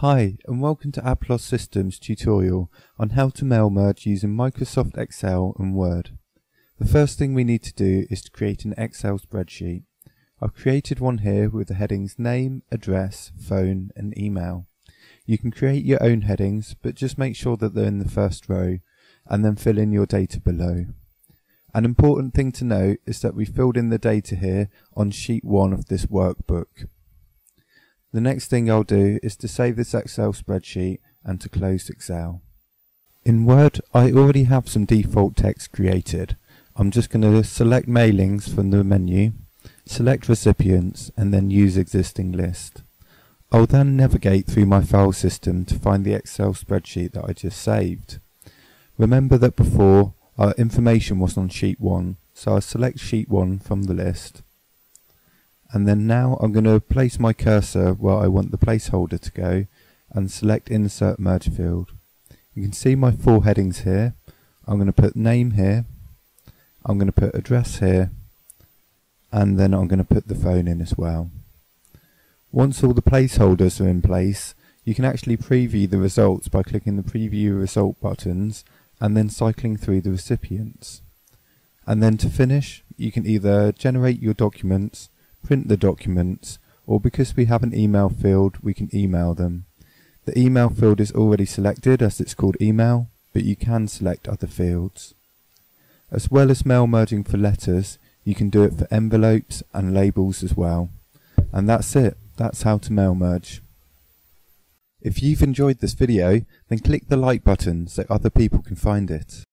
Hi and welcome to Aplos Systems tutorial on how to mail merge using Microsoft Excel and Word. The first thing we need to do is to create an Excel spreadsheet. I've created one here with the headings name, address, phone and email. You can create your own headings but just make sure that they're in the first row and then fill in your data below. An important thing to note is that we filled in the data here on sheet 1 of this workbook. The next thing I'll do is to save this Excel spreadsheet and to close Excel. In Word, I already have some default text created. I'm just going to select mailings from the menu, select recipients and then use existing list. I'll then navigate through my file system to find the Excel spreadsheet that I just saved. Remember that before our information was on sheet 1, so I'll select sheet 1 from the list and then now I'm going to place my cursor where I want the placeholder to go and select insert merge field. You can see my four headings here. I'm going to put name here, I'm going to put address here and then I'm going to put the phone in as well. Once all the placeholders are in place you can actually preview the results by clicking the preview result buttons and then cycling through the recipients. And then to finish you can either generate your documents print the documents, or because we have an email field, we can email them. The email field is already selected as it's called email, but you can select other fields. As well as mail merging for letters, you can do it for envelopes and labels as well. And that's it. That's how to mail merge. If you've enjoyed this video, then click the like button so other people can find it.